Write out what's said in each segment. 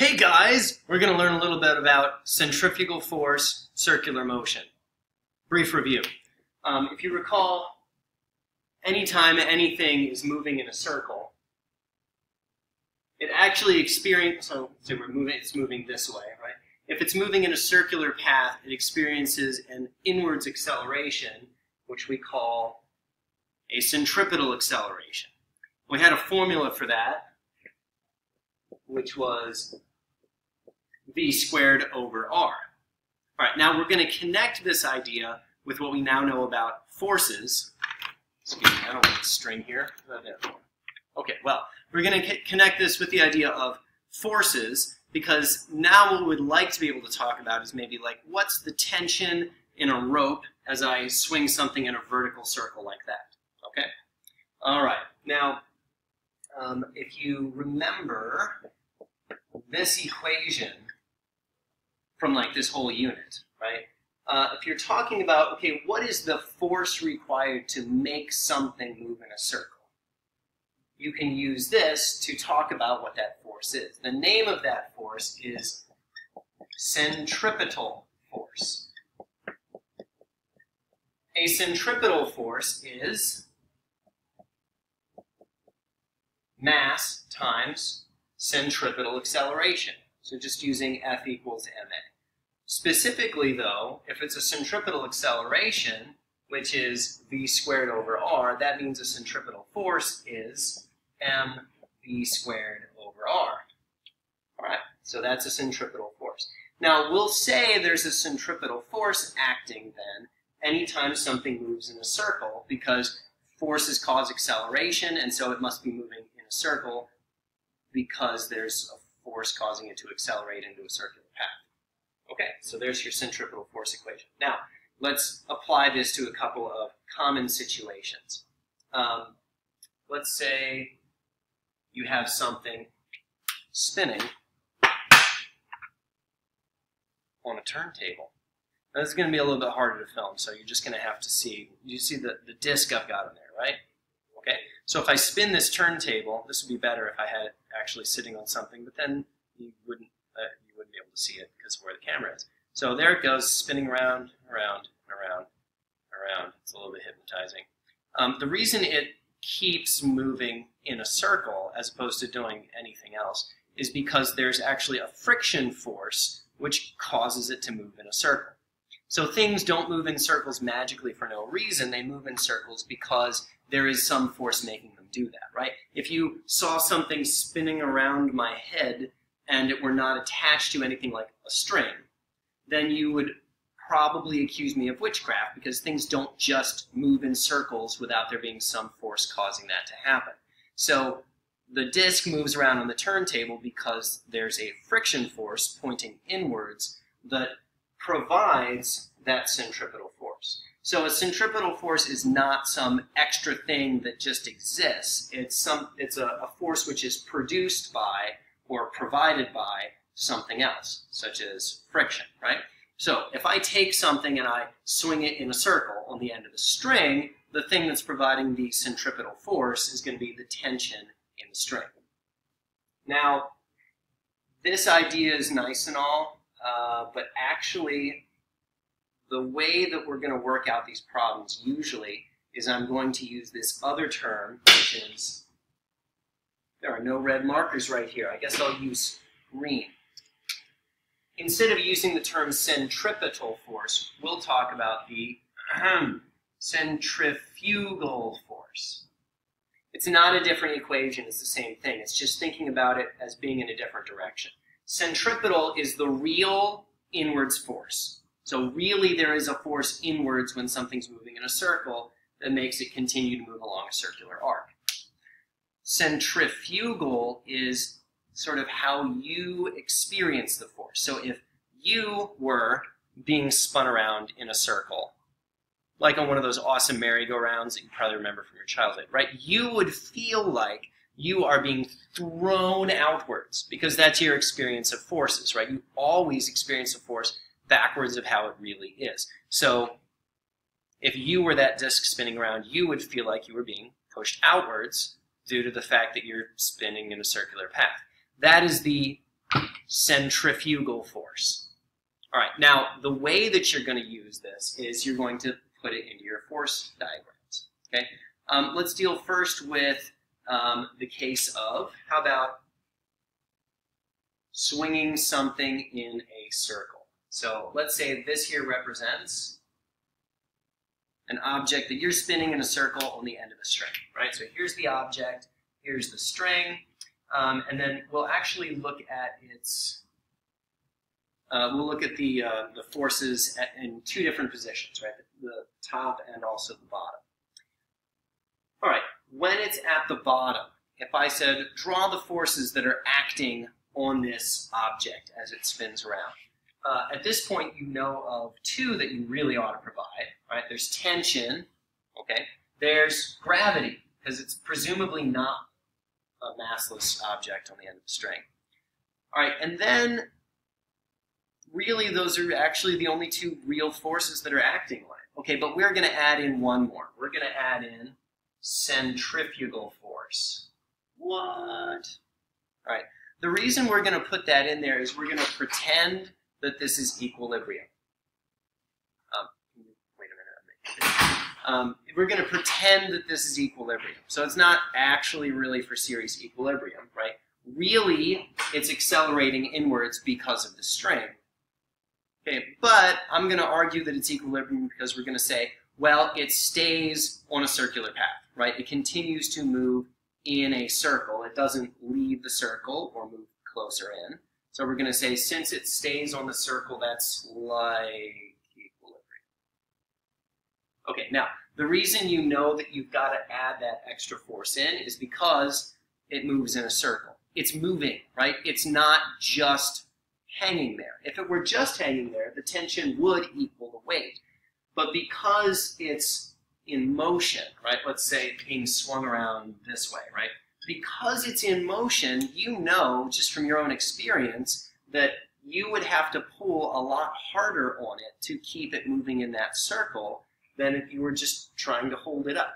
Hey guys, we're going to learn a little bit about centrifugal force, circular motion. Brief review. Um, if you recall, anytime anything is moving in a circle, it actually experiences, so, so we're moving, it's moving this way, right? If it's moving in a circular path, it experiences an inwards acceleration, which we call a centripetal acceleration. We had a formula for that, which was v squared over r. All right, now we're going to connect this idea with what we now know about forces. Excuse me, I don't want a string here. Okay, well, we're going to connect this with the idea of forces because now what we'd like to be able to talk about is maybe like what's the tension in a rope as I swing something in a vertical circle like that. Okay? All right, now um, if you remember this equation from like this whole unit, right? Uh, if you're talking about, okay, what is the force required to make something move in a circle? You can use this to talk about what that force is. The name of that force is centripetal force. A centripetal force is mass times centripetal acceleration. So just using F equals ma. Specifically though, if it's a centripetal acceleration, which is v squared over r, that means a centripetal force is mv squared over r. Alright, so that's a centripetal force. Now we'll say there's a centripetal force acting then anytime something moves in a circle because forces cause acceleration and so it must be moving in a circle because there's a force causing it to accelerate into a circular path. Okay, so there's your centripetal force equation. Now, let's apply this to a couple of common situations. Um, let's say you have something spinning on a turntable. Now, this is going to be a little bit harder to film, so you're just going to have to see. You see the, the disc I've got in there, right? Okay, so if I spin this turntable, this would be better if I had it actually sitting on something, but then you wouldn't uh, able to see it because of where the camera is. So there it goes, spinning around, around, and around, around. It's a little bit hypnotizing. Um, the reason it keeps moving in a circle as opposed to doing anything else is because there's actually a friction force which causes it to move in a circle. So things don't move in circles magically for no reason. They move in circles because there is some force making them do that, right? If you saw something spinning around my head and it were not attached to anything like a string, then you would probably accuse me of witchcraft because things don't just move in circles without there being some force causing that to happen. So the disk moves around on the turntable because there's a friction force pointing inwards that provides that centripetal force. So a centripetal force is not some extra thing that just exists. It's some it's a, a force which is produced by or provided by something else, such as friction, right? So if I take something and I swing it in a circle on the end of a string, the thing that's providing the centripetal force is going to be the tension in the string. Now, this idea is nice and all, uh, but actually the way that we're going to work out these problems usually is I'm going to use this other term, which is, there are no red markers right here. I guess I'll use green. Instead of using the term centripetal force, we'll talk about the centrifugal force. It's not a different equation, it's the same thing. It's just thinking about it as being in a different direction. Centripetal is the real inwards force. So really there is a force inwards when something's moving in a circle that makes it continue to move along a circular arc. Centrifugal is sort of how you experience the force. So if you were being spun around in a circle, like on one of those awesome merry-go-rounds that you probably remember from your childhood, right? You would feel like you are being thrown outwards because that's your experience of forces, right? You always experience a force backwards of how it really is. So if you were that disk spinning around, you would feel like you were being pushed outwards due to the fact that you're spinning in a circular path. That is the centrifugal force. All right, now the way that you're going to use this is you're going to put it into your force diagrams. Okay, um, let's deal first with um, the case of, how about swinging something in a circle. So let's say this here represents an object that you're spinning in a circle on the end of a string, right? So here's the object, here's the string, um, and then we'll actually look at its, uh, we'll look at the, uh, the forces at, in two different positions, right? The, the top and also the bottom. All right, when it's at the bottom, if I said draw the forces that are acting on this object as it spins around, uh, at this point you know of two that you really ought to provide, right? There's tension, okay? There's gravity, because it's presumably not a massless object on the end of the string. All right, and then really those are actually the only two real forces that are acting on it. Okay, but we're going to add in one more. We're going to add in centrifugal force. What? All right, the reason we're going to put that in there is we're going to pretend that this is equilibrium. Um, wait a minute. Um, we're going to pretend that this is equilibrium. So it's not actually really for series equilibrium, right? Really, it's accelerating inwards because of the string. Okay, but I'm going to argue that it's equilibrium because we're going to say, well, it stays on a circular path, right? It continues to move in a circle. It doesn't leave the circle or move closer in. So we're going to say since it stays on the circle, that's like equilibrium. Okay, now the reason you know that you've got to add that extra force in is because it moves in a circle. It's moving, right? It's not just hanging there. If it were just hanging there, the tension would equal the weight. But because it's in motion, right? Let's say it's being swung around this way, right? Because it's in motion, you know just from your own experience that you would have to pull a lot harder on it to keep it moving in that circle than if you were just trying to hold it up.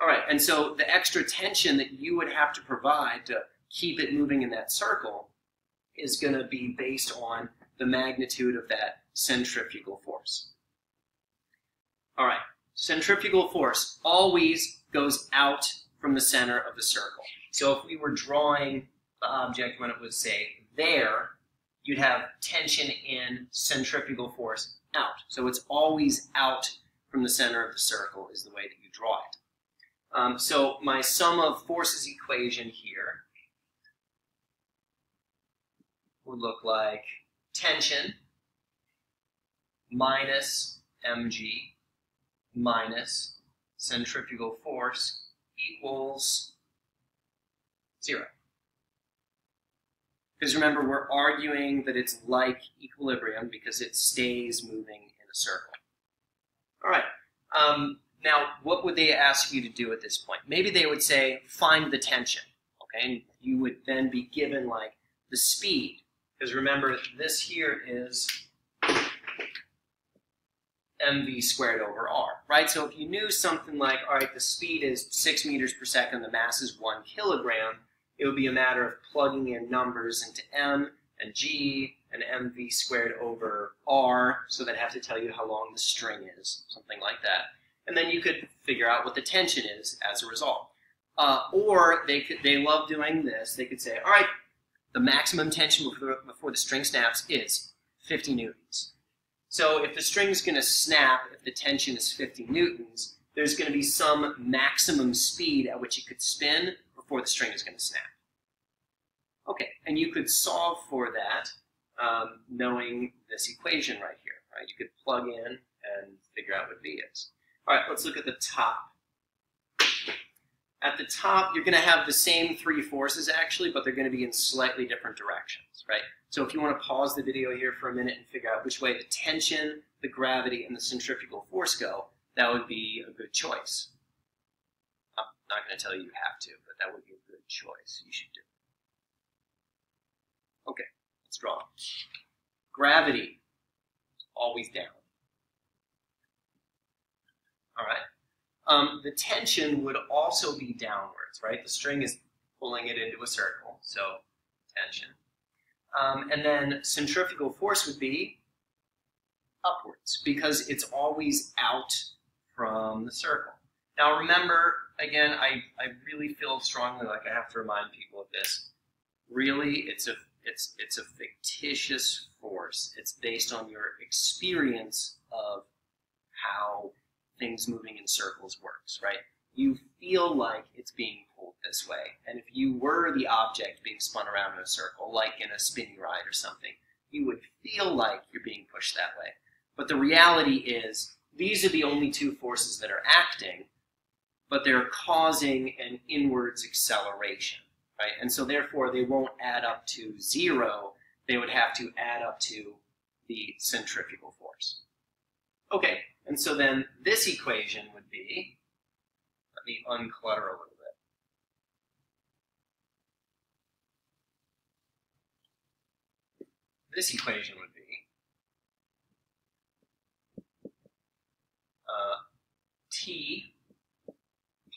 All right, and so the extra tension that you would have to provide to keep it moving in that circle is going to be based on the magnitude of that centrifugal force. All right, centrifugal force always goes out from the center of the circle. So if we were drawing the object when it was, say, there, you'd have tension in centrifugal force out. So it's always out from the center of the circle is the way that you draw it. Um, so my sum of forces equation here would look like tension minus mg minus centrifugal force equals zero. Because remember, we're arguing that it's like equilibrium because it stays moving in a circle. All right. Um, now, what would they ask you to do at this point? Maybe they would say, find the tension. Okay, and you would then be given like the speed. Because remember, this here is mv squared over r, right? So if you knew something like, all right, the speed is 6 meters per second, the mass is 1 kilogram, it would be a matter of plugging in numbers into m and g and mv squared over r, so that'd have to tell you how long the string is, something like that. And then you could figure out what the tension is as a result. Uh, or they could, they love doing this. They could say, all right, the maximum tension before, before the string snaps is 50 newtons. So if the string's going to snap, if the tension is 50 newtons, there's going to be some maximum speed at which it could spin before the string is going to snap. Okay, and you could solve for that um, knowing this equation right here, right? You could plug in and figure out what V is. All right, let's look at the top. At the top, you're going to have the same three forces actually, but they're going to be in slightly different directions, right? So if you want to pause the video here for a minute and figure out which way the tension, the gravity, and the centrifugal force go, that would be a good choice. I'm not going to tell you you have to, but that would be a good choice. You should do it. Okay, let's draw. Gravity, is always down. All right. Um, the tension would also be downwards, right? The string is pulling it into a circle, so tension. Um, and then centrifugal force would be upwards because it's always out from the circle. Now remember, again, I, I really feel strongly like I have to remind people of this. Really, it's a it's it's a fictitious force. It's based on your experience of how things moving in circles works, right? You feel like it's being pulled this way. And if you were the object being spun around in a circle, like in a spinning ride or something, you would feel like you're being pushed that way. But the reality is, these are the only two forces that are acting, but they're causing an inwards acceleration, right? And so therefore they won't add up to zero, they would have to add up to the centrifugal force. Okay, and so then this equation would be, let me unclutter a little bit. This equation would be uh, T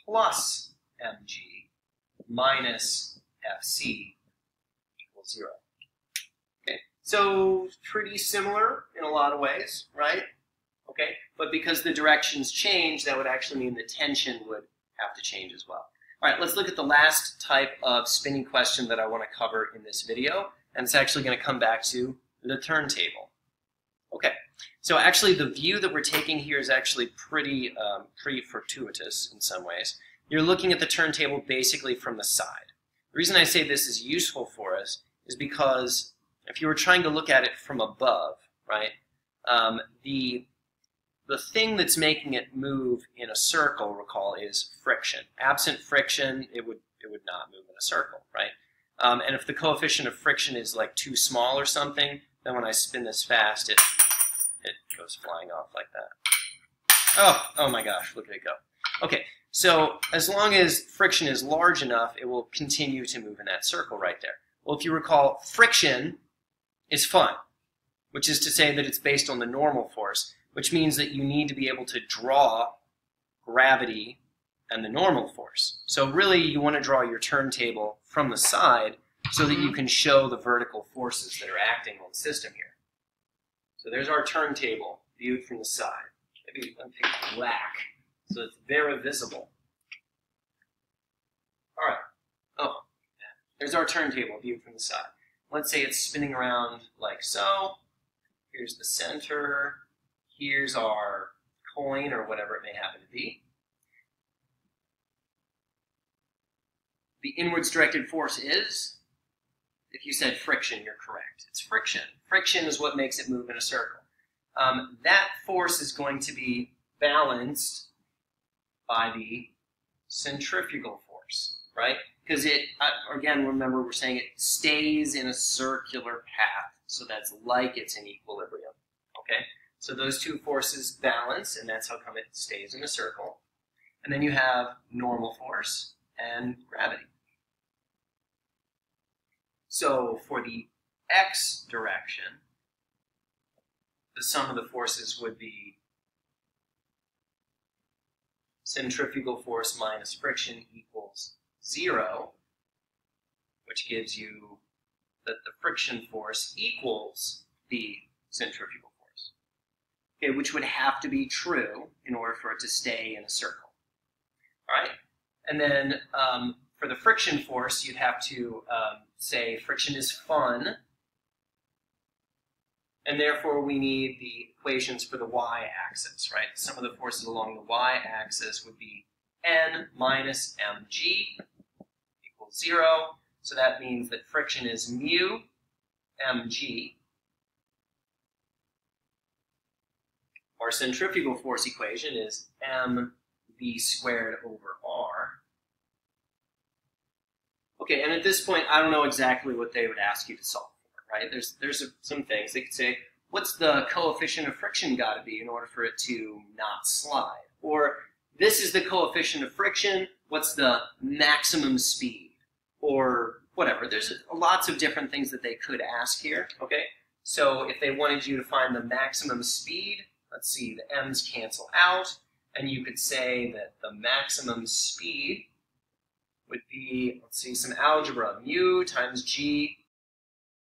plus mg minus fc equals zero. Okay, so pretty similar in a lot of ways, right? Okay, but because the directions change, that would actually mean the tension would have to change as well. All right, let's look at the last type of spinning question that I want to cover in this video, and it's actually going to come back to the turntable. Okay, so actually the view that we're taking here is actually pretty, um, pretty fortuitous in some ways. You're looking at the turntable basically from the side. The reason I say this is useful for us is because if you were trying to look at it from above, right, um, the the thing that's making it move in a circle, recall, is friction. Absent friction, it would it would not move in a circle, right? Um, and if the coefficient of friction is like too small or something, then when I spin this fast, it it goes flying off like that. Oh, oh my gosh, look at it go. Okay, so as long as friction is large enough, it will continue to move in that circle right there. Well, if you recall, friction is fun, which is to say that it's based on the normal force which means that you need to be able to draw gravity and the normal force. So really you want to draw your turntable from the side so that you mm-hmm. can show the vertical forces that are acting on the system here. So there's our turntable viewed from the side. Maybe let me take black so it's very visible. All right. Oh, there's our turntable viewed from the side. Let's say it's spinning around like so. Here's the center here's our coin or whatever it may happen to be. The inwards directed force is, if you said friction, you're correct. It's friction. Friction is what makes it move in a circle. Um, that force is going to be balanced by the centrifugal force, right? Because it, uh, again, remember we're saying it stays in a circular path, so that's like it's in equilibrium, okay? So those two forces balance, and that's how come it stays in a circle. And then you have normal force and gravity. So for the x direction, the sum of the forces would be centrifugal force minus friction equals zero, which gives you that the friction force equals the centrifugal okay, which would have to be true in order for it to stay in a circle. All right? And then um, for the friction force, you'd have to um, say friction is fun, and therefore we need the equations for the y-axis, right? Sum of the forces along the y-axis would be n minus mg equals 0. So that means that friction is mu mg Our centrifugal force equation is mv squared over r. Okay, and at this point, I don't know exactly what they would ask you to solve for, right? There's, there's some things. They could say, what's the coefficient of friction got to be in order for it to not slide? Or this is the coefficient of friction, what's the maximum speed? Or whatever. There's lots of different things that they could ask here, okay? So if they wanted you to find the maximum speed, let's see, the m's cancel out, and you could say that the maximum speed would be, let's see, some algebra, mu times g